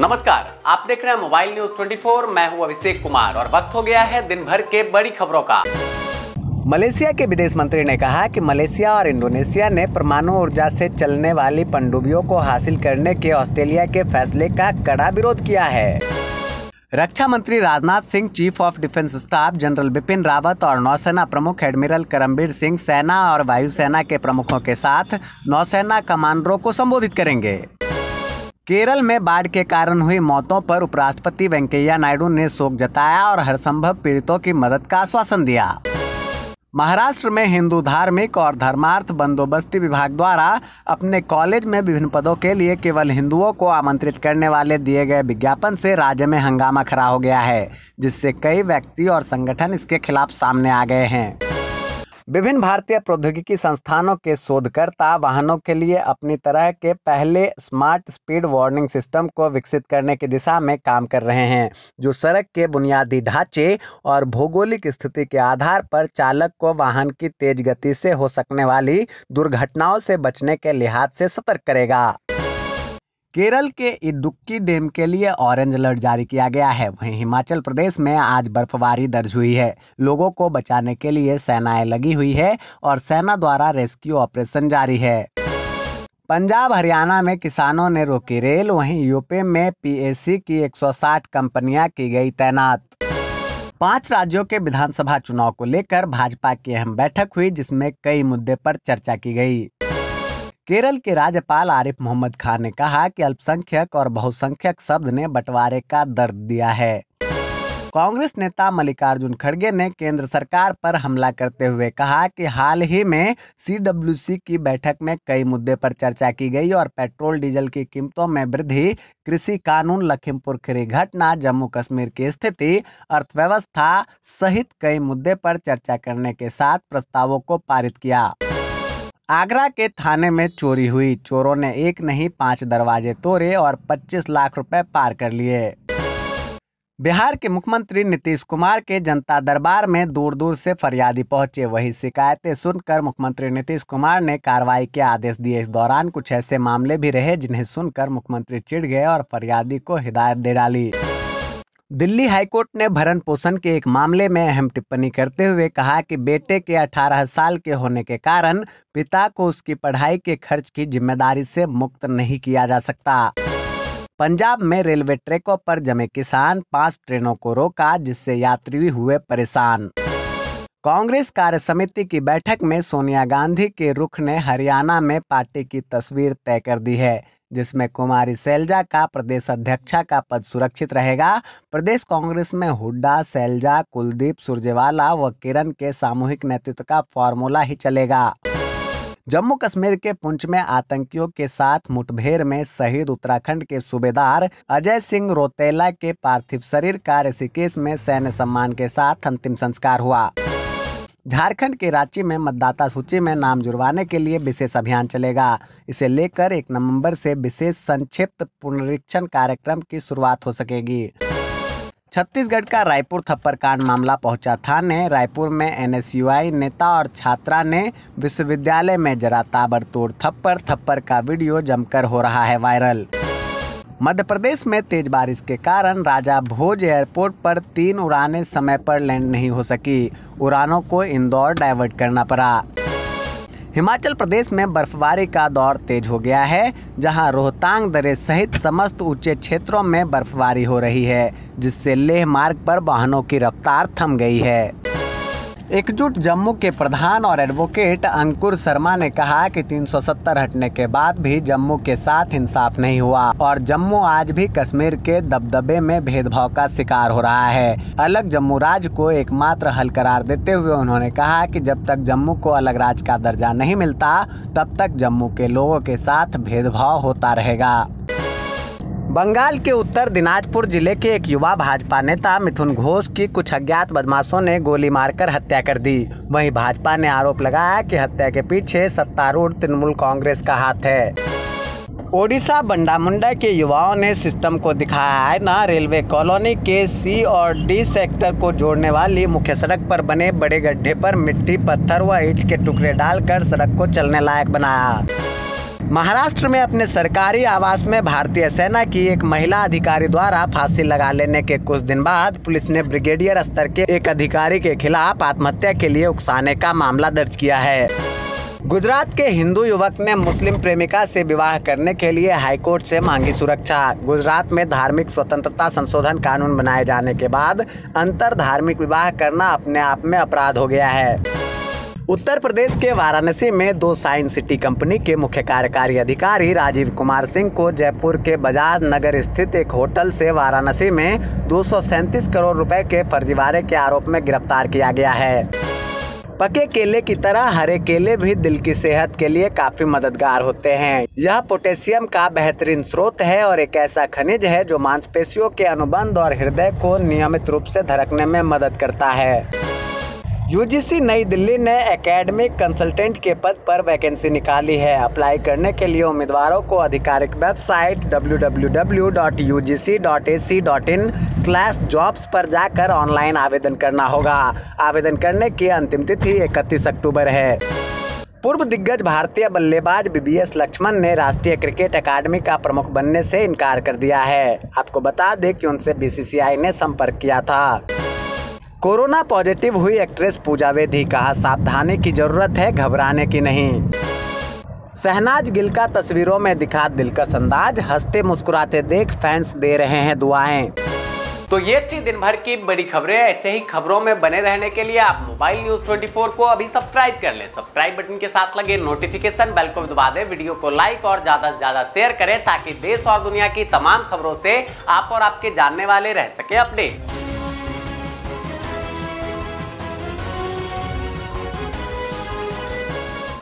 नमस्कार, आप देख रहे हैं मोबाइल न्यूज़ 24 मैं हूँ अभिषेक कुमार और वक्त हो गया है दिन भर के बड़ी खबरों का। मलेशिया के विदेश मंत्री ने कहा कि मलेशिया और इंडोनेशिया ने परमाणु ऊर्जा से चलने वाली पनडुब्बियों को हासिल करने के ऑस्ट्रेलिया के फैसले का कड़ा विरोध किया है। रक्षा मंत्री Rajnath Singh, chief of defence staff general Bipin Rawat और नौसेना प्रमुख एडमिरल करमबीर सिंह, सेना और वायुसेना के प्रमुखों के साथ नौसेना कमांडरों को संबोधित करेंगे। केरल में बाढ़ के कारण हुई मौतों पर उपराष्ट्रपति वेंकैया नायडू ने शोक जताया और हर संभव पीड़ितों की मदद का आश्वासन दिया। महाराष्ट्र में हिंदू धार्मिक और धर्मार्थ बंदोबस्ती विभाग द्वारा अपने कॉलेज में विभिन्न पदों के लिए केवल हिंदुओं को आमंत्रित करने वाले दिए गए विज्ञापन से राज्य में हंगामा खड़ा हो गया है, जिससे कई व्यक्ति और संगठन इसके खिलाफ सामने आ गए हैं। विभिन्न भारतीय प्रौद्योगिकी संस्थानों के शोधकर्ता वाहनों के लिए अपनी तरह के पहले स्मार्ट स्पीड वार्निंग सिस्टम को विकसित करने की दिशा में काम कर रहे हैं, जो सड़क के बुनियादी ढांचे और भौगोलिक स्थिति के आधार पर चालक को वाहन की तेज गति से हो सकने वाली दुर्घटनाओं से बचने के लिहाज से सतर्क करेगा। केरल के इडुक्की डैम के लिए ऑरेंज अलर्ट जारी किया गया है। वहीं हिमाचल प्रदेश में आज बर्फबारी दर्ज हुई है। लोगों को बचाने के लिए सेनाएँ लगी हुई है और सेना द्वारा रेस्क्यू ऑपरेशन जारी है। पंजाब, हरियाणा में किसानों ने रोकी रेल। वहीं यूपी में पीएसी की 160 कंपनियाँ की गई तैनात। पाँच राज्यों के विधानसभा चुनाव को लेकर भाजपा की अहम बैठक हुई, जिसमें कई मुद्दे पर चर्चा की गई। केरल के राज्यपाल आरिफ मोहम्मद खान ने कहा कि अल्पसंख्यक और बहुसंख्यक शब्द ने बंटवारे का दर्द दिया है। कांग्रेस नेता मल्लिकार्जुन खड़गे ने केंद्र सरकार पर हमला करते हुए कहा कि हाल ही में सीडब्ल्यूसी की बैठक में कई मुद्दे पर चर्चा की गई और पेट्रोल, डीजल की कीमतों में वृद्धि, कृषि कानून, लखीमपुर खीरी घटना जम्मू कश्मीर की स्थिति, अर्थव्यवस्था सहित कई मुद्दे पर चर्चा करने के साथ प्रस्तावों को पारित किया। आगरा के थाने में चोरी हुई। चोरों ने एक नहीं, पाँच दरवाजे तोड़े और 25 लाख रुपए पार कर लिए। बिहार के मुख्यमंत्री नीतीश कुमार के जनता दरबार में दूर दूर से फरियादी पहुँचे। वही शिकायतें सुनकर मुख्यमंत्री नीतीश कुमार ने कार्रवाई के आदेश दिए। इस दौरान कुछ ऐसे मामले भी रहे जिन्हें सुनकर मुख्यमंत्री चिढ़ गए और फरियादी को हिदायत दे डाली। दिल्ली हाईकोर्ट ने भरण पोषण के एक मामले में अहम टिप्पणी करते हुए कहा कि बेटे के 18 साल के होने के कारण पिता को उसकी पढ़ाई के खर्च की ज़िम्मेदारी से मुक्त नहीं किया जा सकता। पंजाब में रेलवे ट्रैकों पर जमे किसान पाँच ट्रेनों को रोका, जिससे यात्री हुए परेशान। कांग्रेस कार्य समिति की बैठक में सोनिया गांधी के रुख ने हरियाणा में पार्टी की तस्वीर तय कर दी है। जिसमें कुमारी सैलजा का प्रदेश अध्यक्षा का पद सुरक्षित रहेगा। प्रदेश कांग्रेस में हुड्डा, सैलजा, कुलदीप, सुरजेवाला व किरण के सामूहिक नेतृत्व का फॉर्मूला ही चलेगा। जम्मू कश्मीर के पुंछ में आतंकियों के साथ मुठभेड़ में शहीद उत्तराखंड के सूबेदार अजय सिंह रोतेला के पार्थिव शरीर का ऋषिकेश में सैन्य सम्मान के साथ अंतिम संस्कार हुआ। झारखंड के रांची में मतदाता सूची में नाम जुड़वाने के लिए विशेष अभियान चलेगा। इसे लेकर एक नवंबर से विशेष संक्षिप्त पुनरीक्षण कार्यक्रम की शुरुआत हो सकेगी। छत्तीसगढ़ का रायपुर थप्पर कांड मामला पहुँचा थाने। रायपुर में एनएसयूआई नेता और छात्रा ने विश्वविद्यालय में जरा ताबड़तोड़ थप्पड़ थप्पड़ का वीडियो जमकर हो रहा है वायरल। मध्य प्रदेश में तेज बारिश के कारण राजा भोज एयरपोर्ट पर तीन उड़ानें समय पर लैंड नहीं हो सकी। उड़ानों को इंदौर डाइवर्ट करना पड़ा। हिमाचल प्रदेश में बर्फबारी का दौर तेज हो गया है, जहाँ रोहतांग दरे सहित समस्त ऊँचे क्षेत्रों में बर्फबारी हो रही है, जिससे लेह मार्ग पर वाहनों की रफ्तार थम गई है। एकजुट जम्मू के प्रधान और एडवोकेट अंकुर शर्मा ने कहा कि 370 हटने के बाद भी जम्मू के साथ इंसाफ नहीं हुआ और जम्मू आज भी कश्मीर के दबदबे में भेदभाव का शिकार हो रहा है। अलग जम्मू राज्य को एकमात्र हल करार देते हुए उन्होंने कहा कि जब तक जम्मू को अलग राज्य का दर्जा नहीं मिलता, तब तक जम्मू के लोगों के साथ भेदभाव होता रहेगा। बंगाल के उत्तर दिनाजपुर ज़िले के एक युवा भाजपा नेता मिथुन घोष की कुछ अज्ञात बदमाशों ने गोली मारकर हत्या कर दी। वहीं भाजपा ने आरोप लगाया कि हत्या के पीछे सत्तारूढ़ तृणमूल कांग्रेस का हाथ है। ओडिशा बंडामुंडा के युवाओं ने सिस्टम को दिखाया है न, रेलवे कॉलोनी के सी और डी सेक्टर को जोड़ने वाली मुख्य सड़क पर बने बड़े गड्ढे पर मिट्टी, पत्थर व ईट के टुकड़े डालकर सड़क को चलने लायक बनाया। महाराष्ट्र में अपने सरकारी आवास में भारतीय सेना की एक महिला अधिकारी द्वारा फांसी लगा लेने के कुछ दिन बाद पुलिस ने ब्रिगेडियर स्तर के एक अधिकारी के खिलाफ आत्महत्या के लिए उकसाने का मामला दर्ज किया है। गुजरात के हिंदू युवक ने मुस्लिम प्रेमिका से विवाह करने के लिए हाईकोर्ट से मांगी सुरक्षा। गुजरात में धार्मिक स्वतंत्रता संशोधन कानून बनाए जाने के बाद अंतर धार्मिक विवाह करना अपने आप में अपराध हो गया है। उत्तर प्रदेश के वाराणसी में दो साइंस सिटी कंपनी के मुख्य कार्यकारी अधिकारी राजीव कुमार सिंह को जयपुर के बजाज नगर स्थित एक होटल से वाराणसी में दो करोड़ रुपए के फर्जीवाड़े के आरोप में गिरफ़्तार किया गया है। पके केले की तरह हरे केले भी दिल की सेहत के लिए काफ़ी मददगार होते हैं। यह पोटेशियम का बेहतरीन स्रोत है और एक ऐसा खनिज है जो मांसपेशियों के अनुबंध और हृदय को नियमित रूप से धड़कने में मदद करता है। यूजीसी नई दिल्ली ने एकेडमिक कंसल्टेंट के पद पर वैकेंसी निकाली है। अप्लाई करने के लिए उम्मीदवारों को आधिकारिक वेबसाइट www.ugc.ac.in/jobs पर जाकर ऑनलाइन आवेदन करना होगा। आवेदन करने की अंतिम तिथि इकतीस अक्टूबर है। पूर्व दिग्गज भारतीय बल्लेबाज बीबीएस लक्ष्मण ने राष्ट्रीय क्रिकेट अकादमी का प्रमुख बनने से इनकार कर दिया है। आपको बता दें कि उनसे बीसीसीआई ने संपर्क किया था। कोरोना पॉजिटिव हुई एक्ट्रेस पूजा वेदी कहा सावधानी की ज़रूरत है, घबराने की नहीं। शहनाज गिल का तस्वीरों में दिखा दिलकश अंदाज, हँसते मुस्कुराते देख फैंस दे रहे हैं दुआएँ। तो ये थी दिन भर की बड़ी खबरें। ऐसे ही खबरों में बने रहने के लिए आप मोबाइल न्यूज़ 24 को अभी सब्सक्राइब कर लें। सब्सक्राइब बटन के साथ लगे नोटिफिकेशन बेल को दबा दें। वीडियो को लाइक और ज़्यादा से ज़्यादा शेयर करें ताकि देश और दुनिया की तमाम खबरों से आप और आपके जानने वाले रह सके अपडेट।